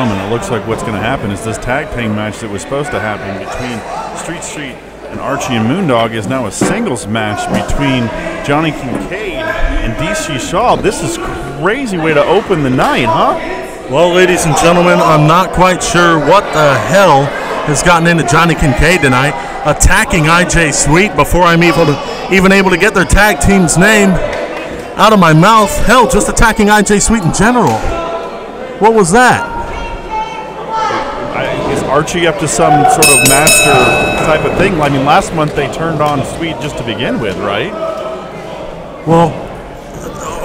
and gentlemen, it looks like what's going to happen is this tag team match that was supposed to happen between Street Street and Archie and Moondog is now a singles match between Johnny Kincaid and DC Shaw. This is crazy way to open the night, huh? Well, ladies and gentlemen, I'm not quite sure what the hell has gotten into Johnny Kincaid tonight, attacking IJ Sweet before I'm able to, even able to get their tag team's name out of my mouth. Hell, just attacking IJ Sweet in general. What was that? Archie up to some sort of master type of thing? I mean, last month they turned on Sweet just to begin with, right? Well,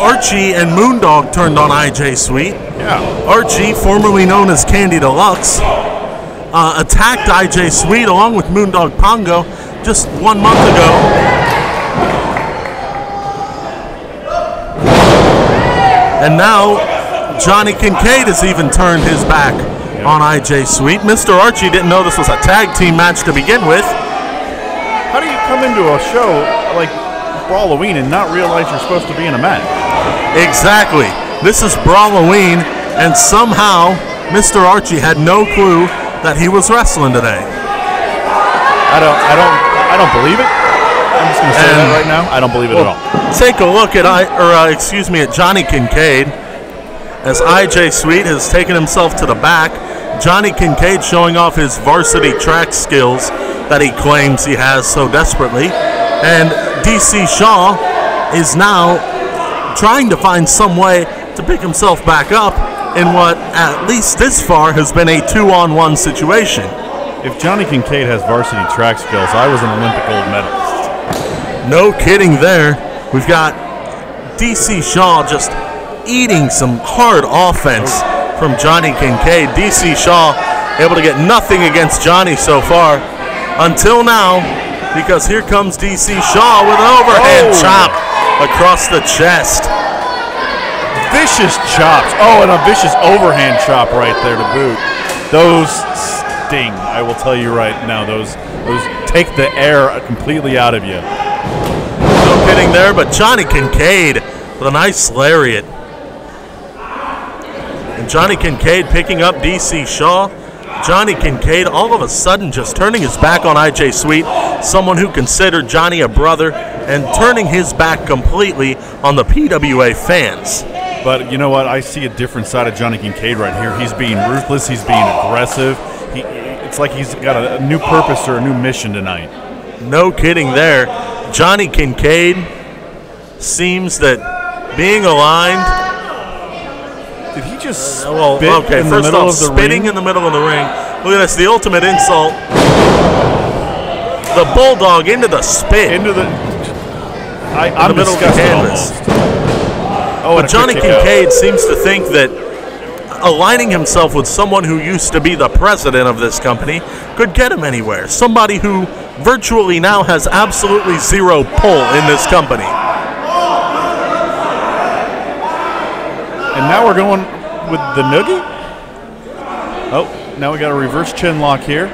Archie and Moondog turned on IJ Sweet. Yeah. Archie, formerly known as Candy Deluxe, uh, attacked IJ Sweet along with Moondog Pongo just one month ago. And now Johnny Kincaid has even turned his back on IJ Sweet. Mr. Archie didn't know this was a tag team match to begin with. How do you come into a show like Halloween and not realize you're supposed to be in a match? Exactly. This is Brawloween, and somehow Mr. Archie had no clue that he was wrestling today. I don't, I don't, I don't believe it. I'm just gonna say And- that right now. I don't believe it at all. Take a look at I, or uh, excuse me, at Johnny Kincaid as IJ Sweet has taken himself to the back. Johnny Kincaid showing off his varsity track skills that he claims he has so desperately, and DC Shaw is now trying to find some way to pick himself back up in what, at least this far, has been a two-on-one situation. If Johnny Kincaid has varsity track skills, I was an Olympic gold medalist. No kidding there. We've got DC Shaw just eating some hard offense oh, from Johnny Kincaid. DC Shaw able to get nothing against Johnny so far until now because here comes DC Shaw with an overhand Oh. chop across the chest. Vicious chops. Oh, and a vicious overhand chop right there to boot. Those sting. I will tell you right now. Those, those take the air completely out of you. No kidding there, but Johnny Kincaid with a nice lariat. Johnny Kincaid picking up DC Shaw. Johnny Kincaid all of a sudden just turning his back on IJ Sweet, someone who considered Johnny a brother, and turning his back completely on the PWA fans. But you know what? I see a different side of Johnny Kincaid right here. He's being ruthless. He's being aggressive. He, it's like he's got a, a new purpose or a new mission tonight. No kidding there. Johnny Kincaid seems that being aligned Did he just Uh, Well, spit okay. in the First middle off, of the spitting ring? in the middle of the ring. Look at this, the ultimate insult. The bulldog into the spit. into the. I, I'm the middle of the canvas. Oh, but Johnny. Kincaid seems to think that aligning himself with someone who used to be the president of this company could get him anywhere. Somebody who virtually now has absolutely zero pull in this company. And now we're going with the noogie. Oh, now we got a reverse chin lock here.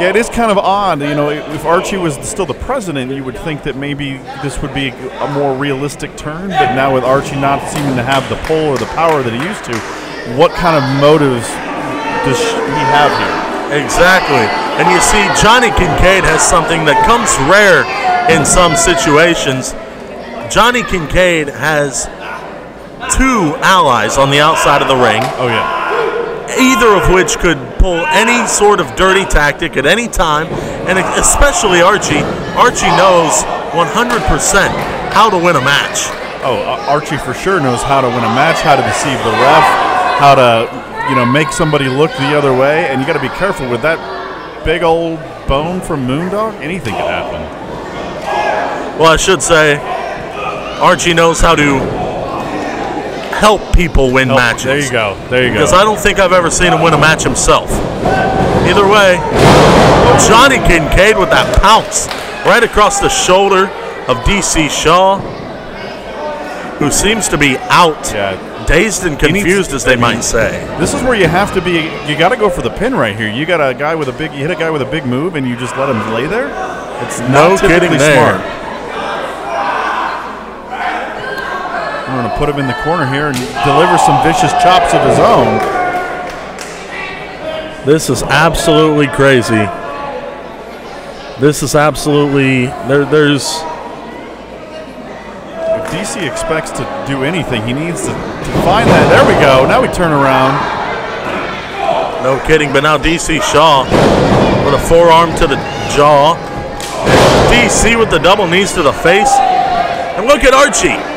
Yeah, it is kind of odd. You know, if Archie was still the president, you would think that maybe this would be a more realistic turn. But now with Archie not seeming to have the pull or the power that he used to, what kind of motives does he have here? Exactly. And you see, Johnny Kincaid has something that comes rare in some situations. Johnny Kincaid has two allies on the outside of the ring, Oh yeah. either of which could pull any sort of dirty tactic at any time, and especially Archie. Archie knows 100% how to win a match. Oh, uh, Archie for sure knows how to win a match, how to deceive the ref, how to, you know, make somebody look the other way, and you got to be careful with that big old bone from Moondog. Anything could happen. Well, I should say, Archie knows how to help people win Oh, matches. There you go. There you go. Because I don't think I've ever seen him win a match himself. Either way, Johnny Kincaid with that pounce right across the shoulder of DC Shaw, who seems to be out, Yeah. dazed and He needs- confused, as I they mean, might say. This is where you have to be. You got to go for the pin right here. You got a guy with a big. You hit a guy with a big move, and you just let him lay there. It's No not kidding there. smart. I'm gonna put him in the corner here and deliver some vicious chops of his own. This is absolutely crazy. This is absolutely there. There's If DC expects to do anything, he needs to, to find that. There we go. Now we turn around. no kidding, but now DC Shaw with a forearm to the jaw. DC with the double knees to the face. And look at Archie.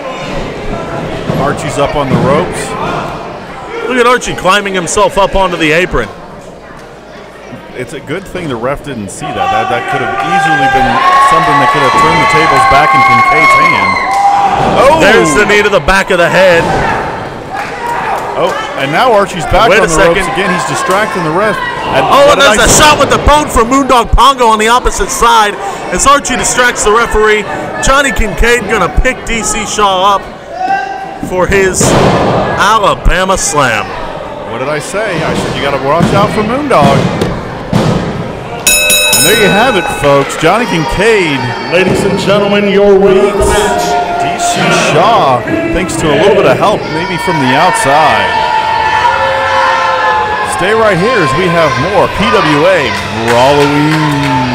Archie's up on the ropes. Look at Archie climbing himself up onto the apron. It's a good thing the ref didn't see that. That, that could have easily been something that could have turned the tables back in Kincaid's hand. Oh! There's the knee to the back of the head. Oh, and now Archie's back Wait on a the second. ropes again. He's distracting the ref. And Oh, and there's a shot with the boot from Moondog Pongo on the opposite side as Archie distracts the referee. Johnny Kincaid gonna pick DC Shaw up for his Alabama Slam. What did I say? I said you got to watch out for Moondog. And there you have it, folks. Johnny Kincaid, Ladies and gentlemen, your winner of. DC Shaw, thanks to a little bit of help, maybe from the outside. Stay right here as we have more PWA Brawloween.